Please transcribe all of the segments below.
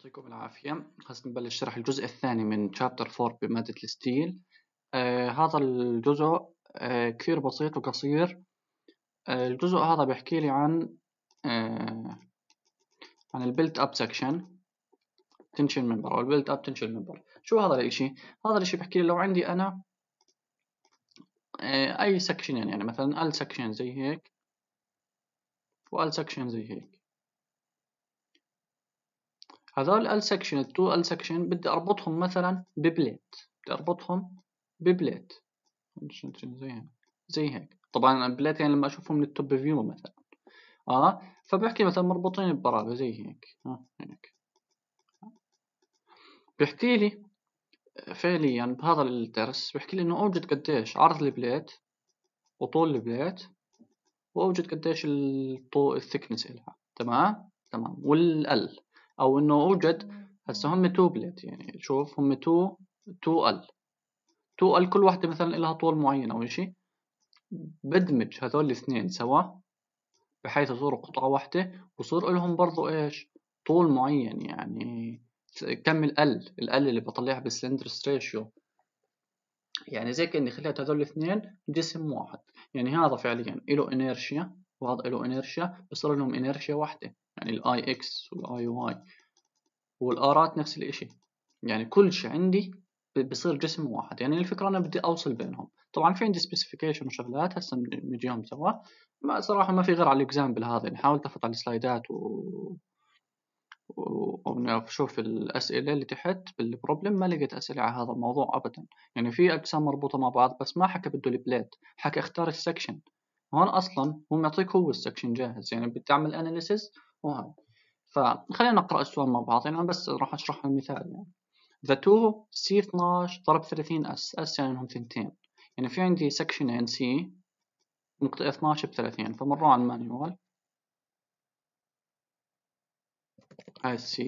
يعطيكم العافية. هسه نبلش شرح الجزء الثاني من chapter 4 بمادة ال steel. آه هذا الجزء آه كثير بسيط وقصير. آه الجزء هذا بيحكي لي عن آه عن ال built up section tension member أو ال built up tension member شو هذا الإشي؟ هذا الإشي بحكي لي لو عندي أنا آه أي section يعني مثلا ال section زي هيك وال section زي هيك. هذول ال section ال two ال section بدي أربطهم مثلا ب plate. بدي أربطهم ب plate. زي هيك. زي هيك طبعا ال plate يعني لما أشوفهم من ال top view مثلا. آه؟ فبحكي مثلا مربوطين ببراغي زي هيك. آه هيك. بيحكي لي فعليا بهذا الدرس بيحكي لي إنه أوجد قديش عرض ال plate وطول ال plate وأوجد قديش الطول ال thickness إلها. تمام؟ تمام. والال أو إنه أوجد هسه هم two plate يعني شوف هم two two ال. two ال كل واحدة مثلا لها طول معين أو إشي. بدمج هذول الاثنين سوا بحيث يصيروا قطعة واحدة وصير لهم برضو إيش؟ طول معين يعني كم ال L اللي بطلعها بال slenderness ratio يعني زي كأني خليت هذول الاثنين جسم واحد. يعني هذا فعليا له inertia وهذا له inertia بصير لهم inertia واحدة. يعني ال Ix وال Iy وال R ات نفس الإشي. يعني كل شيء عندي بصير جسم واحد. يعني الفكرة أنا بدي أوصل بينهم. طبعا في عندي specification وشغلات هسه نجيهم سوا. ما صراحة ما في غير على ال example هذا يعني حاولت أفوت على ال slide ات و وشوف الأسئلة اللي تحت بال problem ما لقيت أسئلة على هذا الموضوع أبدا. يعني في أجسام مربوطة مع بعض بس ما حكى بده ال plate حكى اختار ال section هون أصلا هو معطيك هو ال section جاهز. يعني بتعمل analysis وهذا. فخلينا نقرأ السؤال مع بعض. يعني بس راح أشرح المثال يعني. The two C12 ضرب 30 S S يعني هم ثنتين. يعني في عندي section ين C نقطة 12 ب 30 فمروا على ال manual. هاي C.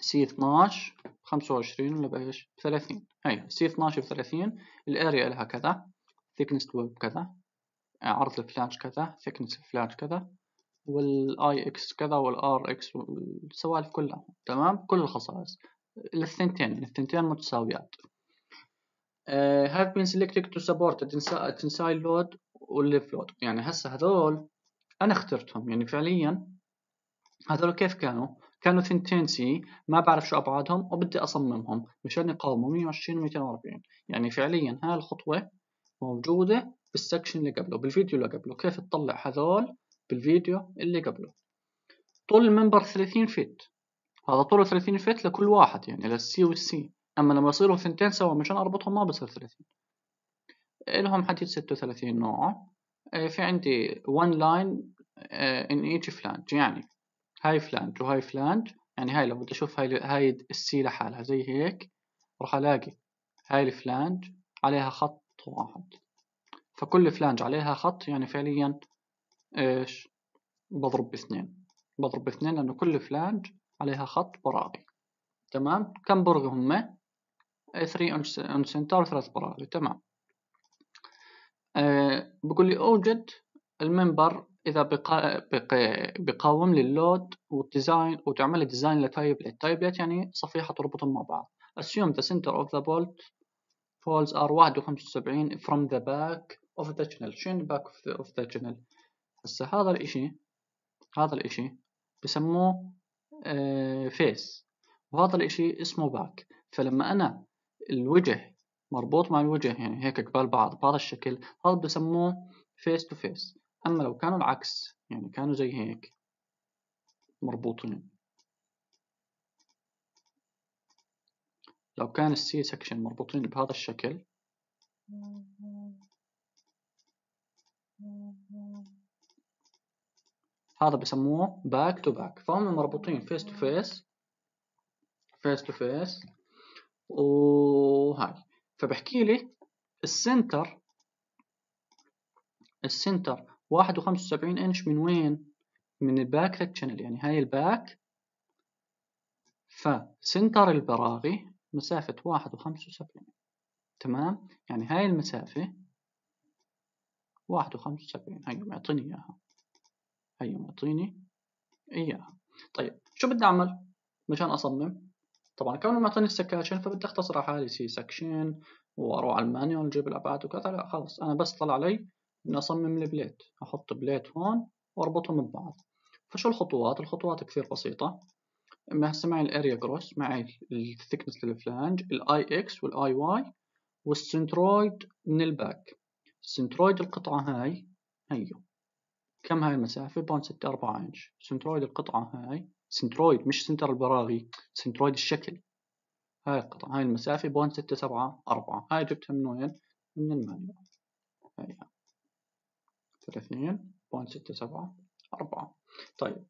C 12 25 ولا بإيش؟ 30 هاي C 12 ب 30 ال area لها كذا. thickness 12 كذا. عرض ال flange كذا. thickness ال flange كذا. وال Ix كذا وال Rx والسوالف كلها تمام؟ كل الخصائص. الثنتين يعني الثنتين متساويات. uh, have been selected to support tensile load وال live load يعني هسه هذول أنا اخترتهم. يعني فعليا هذول كيف كانوا؟ كانوا ثنتين C ما بعرف شو أبعادهم وبدي أصممهم مشان يقاوموا 120 و 240 يعني فعليا هاي الخطوة موجودة بال section اللي قبله بالفيديو اللي قبله. كيف تطلع هذول؟ بالفيديو اللي قبله. طول ال member 30 feet. هذا طوله 30 feet لكل واحد يعني لل C وال C أما لما يصيروا ثنتين سوا مشان أربطهم ما بصير 30 لهم حديد 36 نوع. آه، في عندي one line آه، in each flange. يعني هاي flange وهاي flange يعني هاي لو بدي أشوف هاي هاي ال C لحالها زي هيك. راح ألاقي هاي ال flange عليها خط واحد. فكل flange عليها خط يعني فعليا إيش؟ بضرب باثنين. بضرب باثنين لأنه كل flange عليها خط براغي. تمام؟ كم برغي هم؟ 3 on center وثلاث براغي. تمام. أه بقول لي أوجد ال member إذا بقا... بقا... بقاوم لي ال load وال design وتعمل design ل tie plate tie plate يعني صفيحة تربطهم مع بعض. Assume the center of the bolt holes are 71 from the back of the channel. شنو back of the, of the channel هسه هذا الإشي هذا الإشي بسموه face آه، وهذا الإشي اسمه back فلما أنا الوجه مربوط مع الوجه يعني هيك قبال بعض بهذا الشكل هذا بسموه face to face أما لو كانوا العكس يعني كانوا زي هيك مربوطين. لو كان ال C section مربوطين بهذا الشكل. هذا بسموه back to back فهم مربوطين face to face face to face وهاي. فبحكي لي ال center ال center واحد وخمسة وسبعين انش من وين؟ من ال back of channel يعني هاي ال back ف center البراغي مسافة واحد وخمسة وسبعين. تمام؟ يعني هاي المسافة واحد وخمسة وسبعين. هاي معطيني إياها. هيا معطيني إياها. طيب شو بدي أعمل؟ مشان أصمم. طبعا كونه معطيني ال sections فبدي أختصر حالي C section وأروح على ال manual نجيب الأبعاد وكذا. لا خلص أنا بس طلع علي إني أصمم ال plate. أحط plate هون وأربطهم ببعض. فشو الخطوات؟ الخطوات كثير بسيطة. إما هسه معي ال area gross معي ال thickness لل flange ال Ix وال Iy وال centroid من ال back. centroid القطعة هاي هيو. كم هاي المسافة؟ point ستة أربعة inch. centroid القطعة هاي centroid مش center البراغي centroid الشكل. هاي القطعة هاي المسافة point ستة سبعة أربعة. هاي جبتها من وين؟ من ال manual هاي. ثلاثين point ستة سبعة أربعة. طيب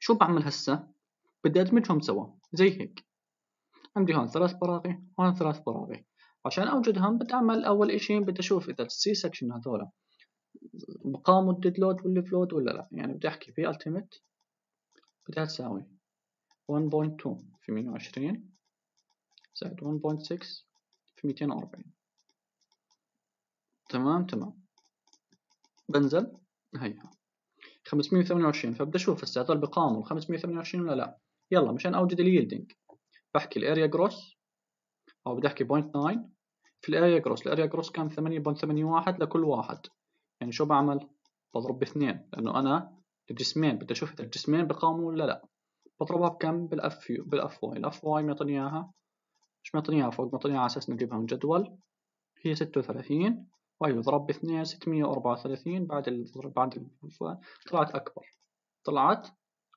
شو بعمل هسه؟ بدي أدمجهم سوا زي هيك. عندي هون ثلاث براغي هون ثلاث براغي. عشان أوجدهم بدي أعمل أول إشي بدي أشوف إذا ال C section هذولا بقاوموا ال dead load وال live load ولا لا؟ يعني بدي أحكي في التيمت بدها تساوي 1.2 في 120 زائد 1.6 في 240 تمام تمام. بنزل هيها 528 فبدي أشوف هسه هذول بقاوموا 528 ولا لا؟ يلا مشان اوجد ال yielding بحكي ال area gross أو بدي أحكي 0.9 في ال area gross ال area gross كان 8.81 لكل واحد. يعني شو بعمل؟ بضرب باثنين لأنه أنا الجسمين بدي أشوف إذا الجسمين بقاوموا ولا لا. بضربها بكم؟ بال Fu بال Fy. ال Fy معطيني إياها؟ مش معطيني إياها فوق معطيني على أساس نجيبها من جدول. هي 36 واي ضرب باثنين 634 بعد ال... بعد ال... طلعت أكبر. طلعت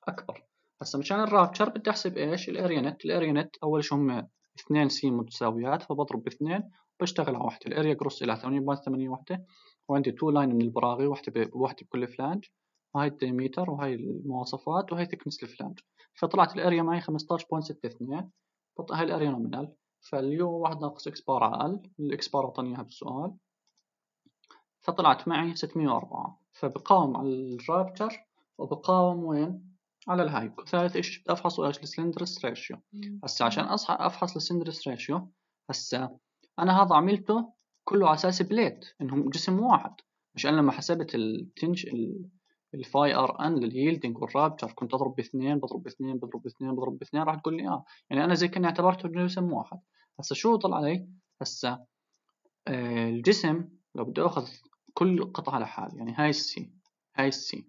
أكبر. هسا مشان ال rupture بدي أحسب إيش؟ ال area net ال area net أول شيء هم اثنين C متساويات فبضرب باثنين بشتغل على واحدة. ال area gross إلى 8.8 وحدة وعندي two line من البراغي واحدة بوحدة بكل flange وهاي ال diameter وهاي المواصفات وهاي thickness ال flange فطلعت ال area معي 15.62 هاي ال area nominal value واحد ناقص x bar على ال ال x bar أعطاني إياها بالسؤال فطلعت معي 604 فبقاوم على ال rupture وبقاوم وين؟ على الهاي ثالث إيش بدي افحصه إيش ال slenderness ratio هسا عشان اصحى أفحص ال slenderness ratio هسا أنا هذا عملته كله على أساس plate إنهم جسم واحد. مش أنا لما حسبت ال tension ال phi Rn لل yielding وال rupture كنت أضرب باثنين بضرب باثنين بضرب باثنين بضرب باثنين راح تقول لي آه. يعني أنا زي كأني اعتبرته جسم واحد. هسا شو طلع علي؟ هسا آه الجسم لو بدي اخذ كل قطعة لحال يعني هاي السي هاي السي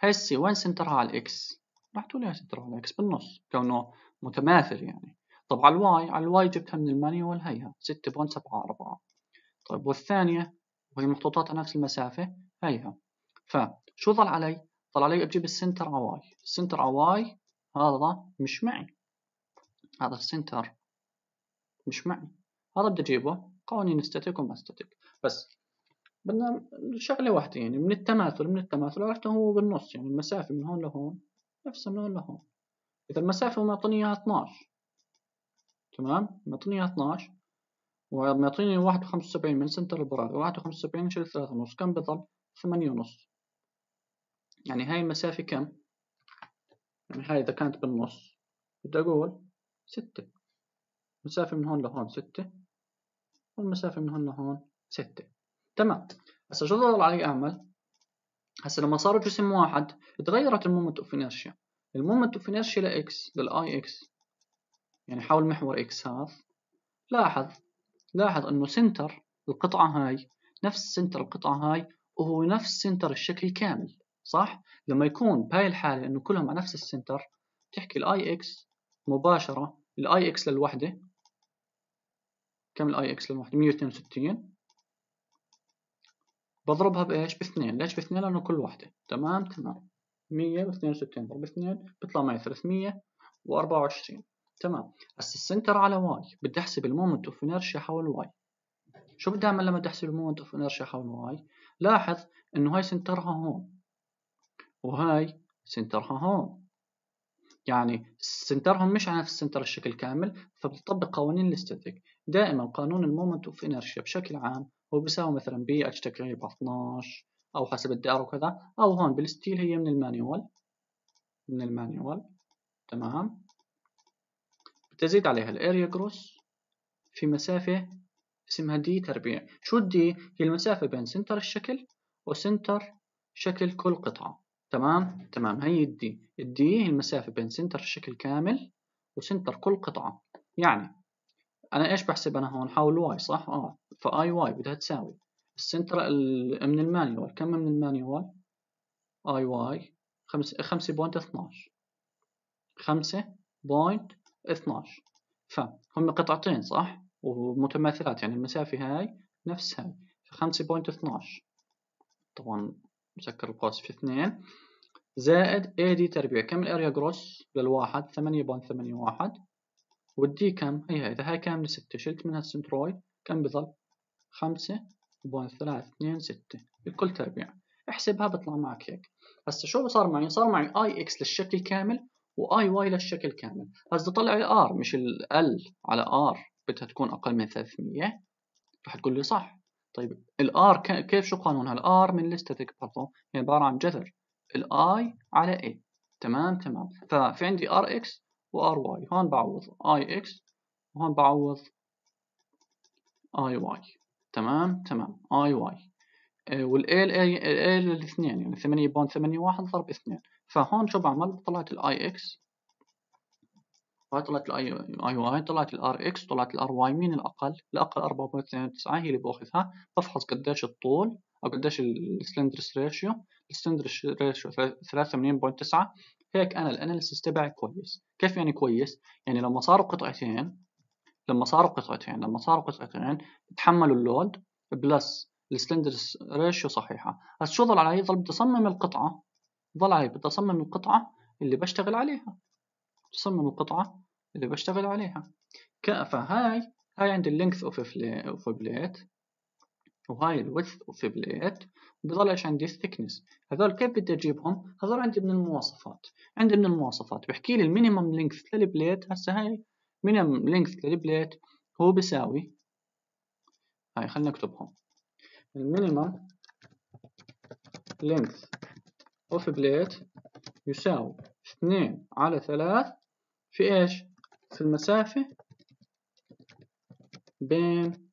هاي السي وين center ها على ال x راح تقول لي center ها على ال x بالنص كونه متماثل يعني. طب على ال y على ال y جبتها من ال manual هيها ستة point سبعة أربعة. طيب والثانية وهي محطوطات على نفس المسافة هيها. فشو ظل علي؟ ظل علي أجيب ال center على y ال center على y هذا مش معي. هذا ال center مش معي. هذا بدي أجيبه. قوانين static وما static بس بدنا شغلة واحدة يعني من التماثل من التماثل. عرفت هو بالنص يعني المسافة من هون لهون نفسها من هون لهون. إذا المسافة معطيني إياها 12 تمام؟ معطيني إياها 12 ومعطيني واحد وخمسة وسبعين من center البراغي واحد وخمسة وسبعين شيل ثلاثة ونص. كم بضل؟ ثمانية ونص. يعني هاي المسافة كم؟ يعني هاي إذا كانت بالنص. بدي أقول ستة. مسافة من هون لهون ستة. والمسافة من هون لهون ستة. تمام. هسا شو ضل علي أعمل؟ هسا لما صاروا جسم واحد تغيرت ال moment of inertia. ال moment of inertia لإكس لل Ix يعني حول محور x هذا. لاحظ. لاحظ إنه center القطعة هاي نفس center القطعة هاي وهو نفس center الشكل كامل صح؟ لما يكون بهاي الحالة إنه كلهم على نفس ال center تحكي ال Ix مباشرة ال Ix للوحدة. كم ال Ix للوحدة؟ 162 بضربها بإيش؟ باثنين. ليش باثنين؟ لأنه كل واحدة تمام؟ تمام. مية واثنين وستين ضرب اثنين بيطلع معي ثلاثمية وأربعة وعشرين. تمام. هسا ال center على y. بدي أحسب ال moment of inertia حول y. شو بدي أعمل لما بدي أحسب ال moment of inertia حول y؟ لاحظ إنه هاي center ها هون. وهاي center ها هون. يعني center هم مش على نفس center الشكل كامل فبتطبق قوانين ال static. دائما قانون ال moment of inertia بشكل عام هو بيساوي مثلا بي إتش تقريبا 12 أو حسب الدائرة وكذا أو هون بال steel هي من ال manual. من ال manual. تمام. بتزيد عليها. ال area gross في مسافة اسمها d تربيع. شو ال d هي المسافة بين center الشكل و center شكل كل قطعة. تمام؟ تمام. هي ال d ال d هي المسافة بين center الشكل كامل و center كل قطعة. يعني أنا إيش بحسب أنا هون؟ حول y صح؟ آه. ف Iy بدها تساوي. ال center من ال manual. كم من ال manual؟ Iy خمسة point اثناش. خمسة point اثناش. فهم قطعتين صح؟ ومتماثلات يعني المسافة هاي نفس هاي. point اثناش. طبعا مسكر القوس في اثنين. زائد A d تربيع. كم ال area gross للواحد؟ ثمانية point ثمانية واحد. وال d كم؟ هي هاي. إذا هاي كاملة ستة شلت منها ال centroid كم بظل؟ خمسة point ثلاثة اثنين ستة. الكل تربيع. احسبها بطلع معك هيك. هسه شو صار معي؟ صار معي Ix للشكل كامل و Iy للشكل كامل. هسه طلع ال r مش ال L على r بدها تكون أقل من 300 رح تقول لي صح. طيب ال r كيف شو قانونها ال r من ال static برضه هي عبارة عن جذر. ال I على A تمام تمام. ففي عندي rx و ry هون بعوض Ix وهون بعوض Iy تمام تمام. اي واي والال اي الاثنين يعني 8.81 ضرب 2 فهون شو بعمل؟ طلعت ال Ix طلعت ال I Iy طلعت ال rx طلعت ال ry مين الأقل؟ الأقل 4.29 هي اللي بأخذها. بفحص قديش الطول أو قديش ال slenderness ratio ال slenderness ratio 83.9 هيك أنا ال analysis تبعي كويس. كيف يعني كويس؟ يعني لما صاروا قطعتين لما صاروا قطعتين لما صاروا قطعتين تحملوا ال load plus ال slenderness ratio صحيحة. هسا شو ظل علي؟ ظل بدي أصمم القطعة. بدي أصمم القطعة اللي بشتغل عليها. تصمم القطعة اللي بشتغل عليها. فهاي هاي عندي ال length of plate وهاي ال width of plate بضل إيش عندي؟ ال thickness هذول كيف بدي أجيبهم؟ هذول عندي من المواصفات. عندي من المواصفات. بحكي لي ال minimum length لل plate هسه هاي minimum length لل plate هو بيساوي هاي خلينا نكتبهم. ال minimum length of plate يساوي اثنين على ثلاث في إيش؟ في المسافة بين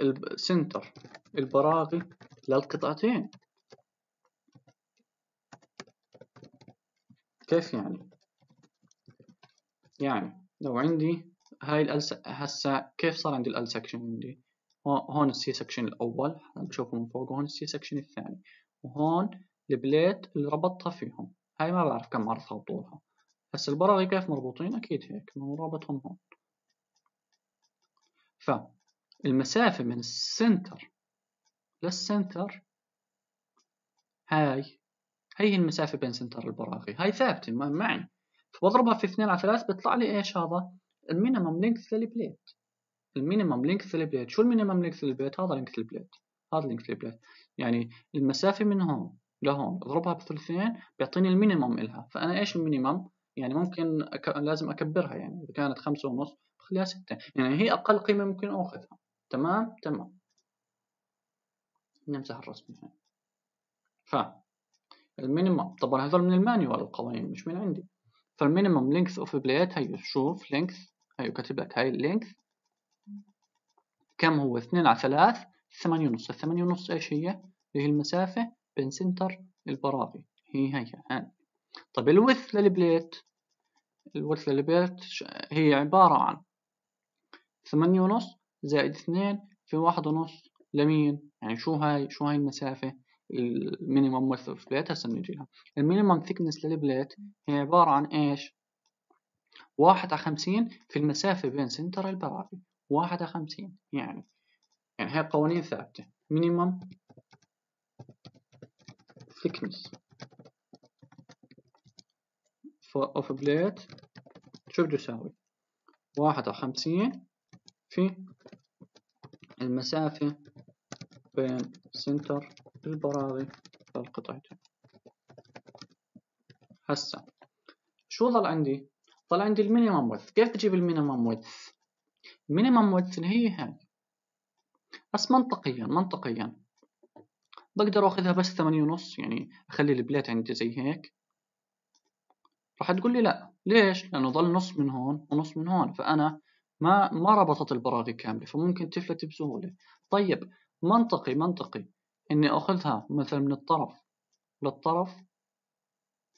ال center البراغي للقطعتين كيف يعني؟ يعني لو عندي هاي ال Ls هسا كيف صار عندي ال L section عندي؟ هون ال C section الأول بشوفه من فوق وهون ال C section الثاني وهون ال plate اللي ربطتها فيهم. هاي ما بعرف كم عرضها وطولها. هسه البراغي كيف مربوطين؟ أكيد هيك رابطهم هون. فالمسافة من ال center لل center هاي هي المسافة بين center البراغي. هاي ثابتة معي. فبضربها في اثنين على ثلاث بيطلع لي إيش هذا؟ المينيمم لينكث للبليت. المينيمم لينكث للبليت. شو المينيمم لينكث للبليت؟ هذا لينكث البليت هذا لينكث البليت يعني المسافة من هون لهون اضربها بثلثين بيعطيني ال minimum إلها. فأنا إيش ال minimum؟ يعني ممكن أك... لازم أكبرها يعني. إذا كانت خمسة ونص بخليها ستة. يعني هي أقل قيمة ممكن أخذها. تمام؟ تمام. نمسح الرسم هنا. ف ال minimum طبعا هذول من ال manual القوانين؟ مش من عندي. فال minimum length of plate هي شوف length هي كاتب لك هاي ال length كم هو؟ اثنين على ثلاث ثمانية ونص. الثمانية ونص إيش هي؟ اللي هي المسافة. بين center البراغي هي هي هان طيب الوث للبليت. الوث للبليت هي عبارة عن ثمانية ونص زائد اثنين في واحد ونص لمين؟ يعني شو هاي شو هاي المسافة؟ ال minimum width of plate هسه بنجيها ال minimum thickness لل plate هي عبارة عن إيش؟ واحد على خمسين في المسافة بين center البراغي واحد على خمسين يعني يعني هاي قوانين ثابتة. minimum thickness of a plate شو بده يساوي واحد على خمسين في المسافة بين center البراغي للقطعتين هسا شو ظل عندي؟ ظل عندي ال minimum width كيف تجيب ال minimum width؟ ال minimum width هي هاي. بس منطقيا منطقيا. بقدر آخذها بس ثمانية ونص يعني أخلي ال plate عندي زي هيك. راح تقول لي لا ليش؟ لأنه ظل نص من هون ونص من هون فأنا ما ما ربطت البراغي كاملة فممكن تفلت بسهولة. طيب منطقي منطقي إني آخذها مثلا من الطرف للطرف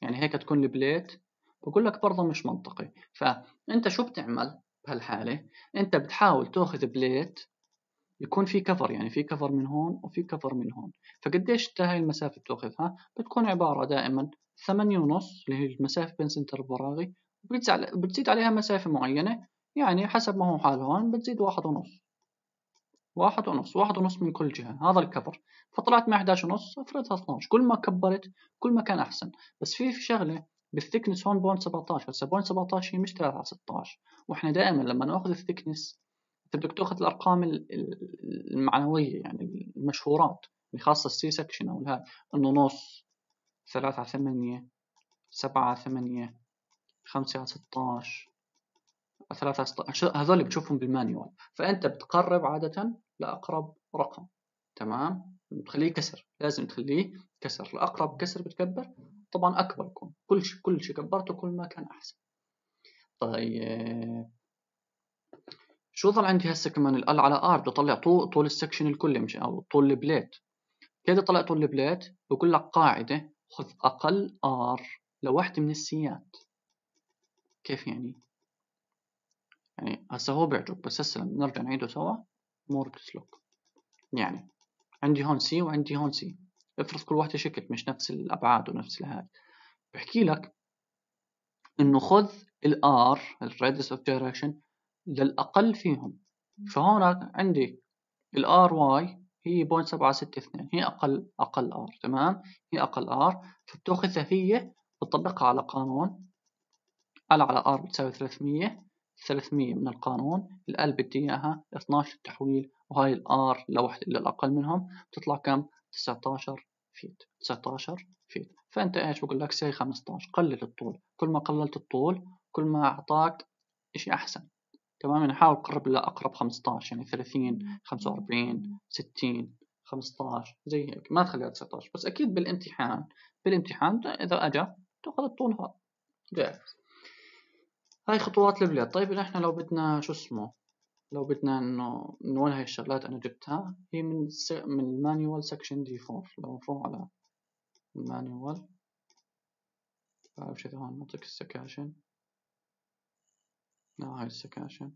يعني هيك تكون ال plate بقول لك برضه مش منطقي. فأنت شو بتعمل بهالحالة؟ أنت بتحاول تأخذ plate يكون في cover يعني في cover من هون وفي cover من هون. فقديش هاي المسافة بتاخذها بتكون عبارة دائما ثمانية ونص اللي هي المسافة بين center البراغي بتزيد عليها مسافة معينة يعني حسب ما هو حال هون بتزيد واحد ونص. واحد ونص واحد ونص من كل جهة. هذا ال cover. فطلعت مع 11 ونص أفرضها 12 كل ما كبرت كل ما كان أحسن. بس في شغلة بال thickness هون point 17 هسه point 17 هي مش 3 على 16 وإحنا دائما لما نأخذ ال thickness انت بدك تاخذ الارقام المعنوية يعني المشهورات يعني خاصة ال C section أو هذا إنه نص 3 على 8 7 على 8 5 على 16 3 على 16 هذول بتشوفهم بال manual. فأنت بتقرب عادة لأقرب رقم تمام؟ بتخليه كسر لازم تخليه كسر لاقرب كسر بتكبر طبعا أكبر يكون. كل شيء كل شيء كبرته كل ما كان أحسن. طيب. شو ظل عندي هسه كمان؟ L على R بطلع طول طول ال section الكلي مش أو طول ال plate. كيف طلع طول ال plate؟ بقول لك قاعدة خذ أقل R لوحدة من ال C ات. كيف يعني؟ يعني هسه هو بيعجب بس هسه نرجع نعيده سوا امور بتسلك يعني عندي هون C وعندي هون C. افرض كل واحدة شكل مش نفس الأبعاد ونفس الهاد بحكي لك إنه خذ ال R ال radius of gyration للأقل فيهم. فهون عندي ال R Y هي point سبعة ستة اثنين هي أقل أقل R تمام؟ هي أقل R فبتاخذها هي بتطبقها على قانون. L على R بتساوي ثلاثمية ثلاثمية من القانون. ال L بدي إياها 12 التحويل وهاي ال R لوحدة للأقل منهم بتطلع كم؟ 19 feet 19 feet فأنت إيش بقول لك؟ C 15 قلل الطول. كل ما قللت الطول كل ما أعطاك إشي أحسن. تمام؟ يعني حاول تقرب لاقرب 15 يعني 30 45 60 15 زي هيك. ما تخليها 19 بس أكيد بالامتحان بالامتحان إذا اجى تأخذ الطول هذا جاهز. هاي خطوات ال plate. طيب إحنا لو بدنا شو اسمه؟ لو بدنا إنه من وين هاي الشغلات أنا جبتها هي من س... من ال manual section D four لو نروح على ال manual. بعرف شي هون نعطيك ال sections. لا هاي ال sections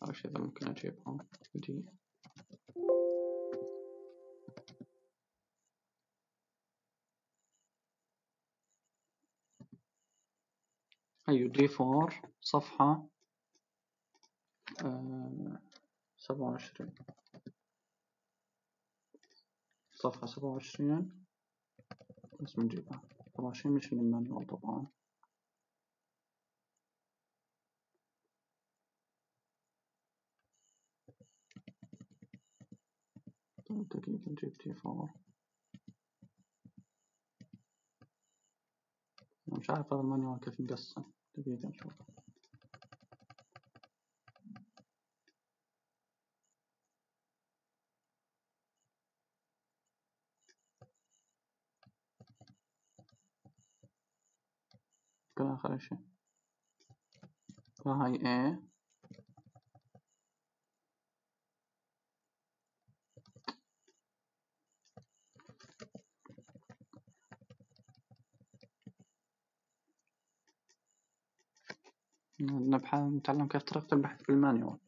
بعرف إذا ممكن اجيبهم دي. أيوة دي فور صفحة آه، سبعة وعشرين. صفحة سبعة وعشرين. سبعة وعشرين مش من المانيوال طبعا. دقيقة نجيب D four مش عارف هذا ال manual كيف مقسم دقيقة نشوف كل آخر شيء فهاي A نبحث نتعلم كيف طريقة البحث بال manual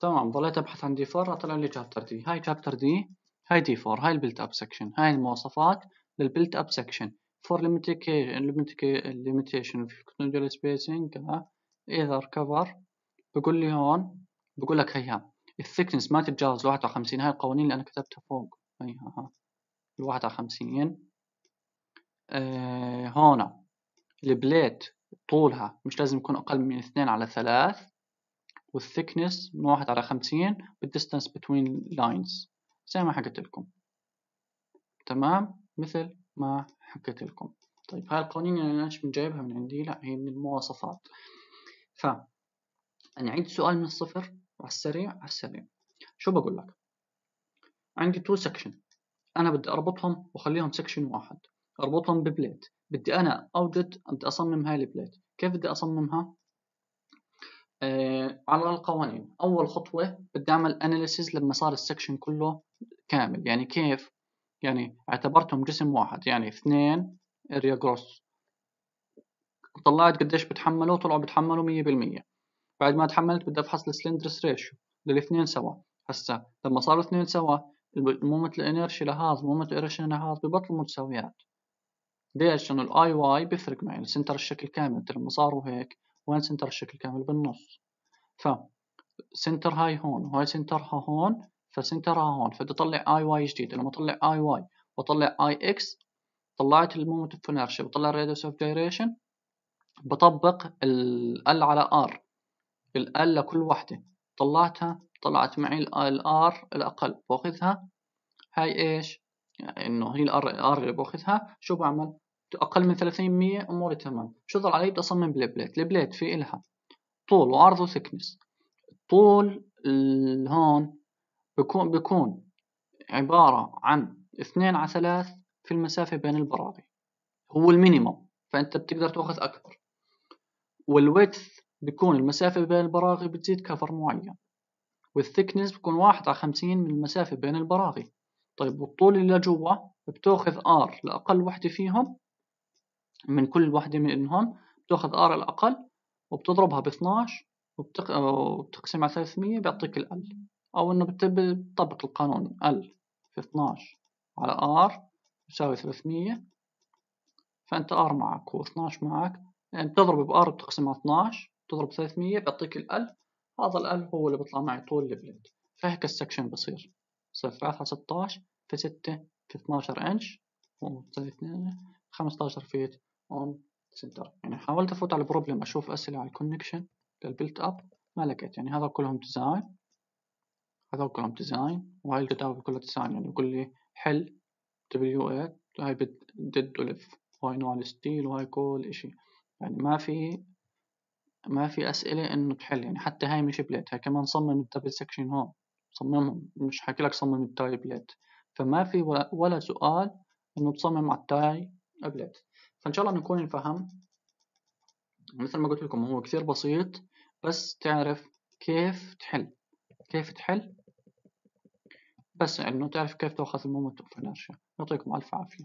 تمام ضليت أبحث عن D four طلع لي chapter D هاي chapter D هاي D four هاي ال built up section هاي المواصفات لل built up section four limitation في continual spacing either cover بقول لي هون بقول لك هيها. ال thickness ما تتجاوز 51 هاي القوانين اللي أنا كتبتها فوق. هيها ها ال 51 آه هون ال plate طولها مش لازم يكون أقل من اثنين على ثلاث. وال thickness من واحد على خمسين. بال distance between lines زي ما حكيت لكم. تمام؟ مثل ما حكيت لكم. طيب هاي القوانين أنا مش جايبها من عندي؟ لا هي من المواصفات. ف نعيد السؤال من الصفر على السريع على السريع. شو بقول لك؟ عندي two section أنا بدي أربطهم وأخليهم section واحد. أربطهم ب plate. بدي أنا اوجد بدي أصمم هاي ال plate. كيف بدي أصممها؟ على القوانين. أول خطوة بدي أعمل analysis لما صار ال section كله كامل. يعني كيف؟ يعني اعتبرتهم جسم واحد. يعني اثنين area gross طلعت قديش بتحملوا؟ طلعوا بتحملوا مية بالمية. بعد ما تحملت بدي أفحص ال slenderness ratio للاثنين سوا. هسا لما صاروا اثنين سوا moment ال inertia لهذا moment ال inertia لهذا ببطلوا متساويات. ليش؟ لأنه ال Iy بيفرق معي. center الشكل كامل. لما صاروا هيك وين center الشكل كامل بالنص؟ ف center هاي هون وهاي center ها هون ف center ها هون. فبدي أطلع Iy جديد. لما أطلع آي واي وأطلع Ix طلعت ال moment of inertia بطلع ال radius of gyration بطبق L على r ال لكل وحدة. طلعتها طلعت معي ال r الأقل. بأخذها. هاي إيش؟ يعني إنه هي ال r ال r اللي بأخذها. شو بعمل؟ أقل من 30% أموري تمام. شو ضل علي؟ بدي أصمم بال plate. ال plate في إلها طول وعرض و thickness طول هون بكون بكون عبارة عن اثنين على ثلاث في المسافة بين البراغي هو ال minimum فأنت بتقدر تأخذ أكبر. وال width بيكون المسافة بين البراغي بتزيد cover معين. وال thickness بيكون واحد على خمسين من المسافة بين البراغي طيب والطول اللي لجوا بتأخذ r لأقل وحدة فيهم من كل وحدة منهم بتاخذ r الأقل وبتضربها ب 12 وبتقسم على 300 بيعطيك L أو إنه بتطبق القانون L في 12 على r يساوي 300 فأنت r معك و 12 معك يعني بتضرب ب r بتقسم على 12 بتضرب 300 بيعطيك L هذا L هو اللي بيطلع معي طول ال plate فهيك ال section بصير. بصير 3 على 16 في 6 في 12 إنش و 15 feet on center يعني حاولت أفوت على ال problem أشوف أسئلة على ال connection لل built up ما لقيت. يعني هذا كلهم design هذول كلهم design وهاي الكتابة كلها design يعني لي حل W 8 هاي dead و live وهاي نوع ال steel وهاي كل إشي. يعني ما في ما في أسئلة إنه تحل. يعني حتى هاي مش plate هاي كمان صمم ال double section هون. صممهم. مش حكي لك صمم ال tie plate فما في ولا سؤال إنه تصمم على ال tie plate فإن شاء الله نكون نفهم مثل ما قلت لكم هو كثير بسيط بس تعرف كيف تحل. كيف تحل؟ بس إنه تعرف كيف تأخذ ال moment of inertia يعطيكم ألف عافية.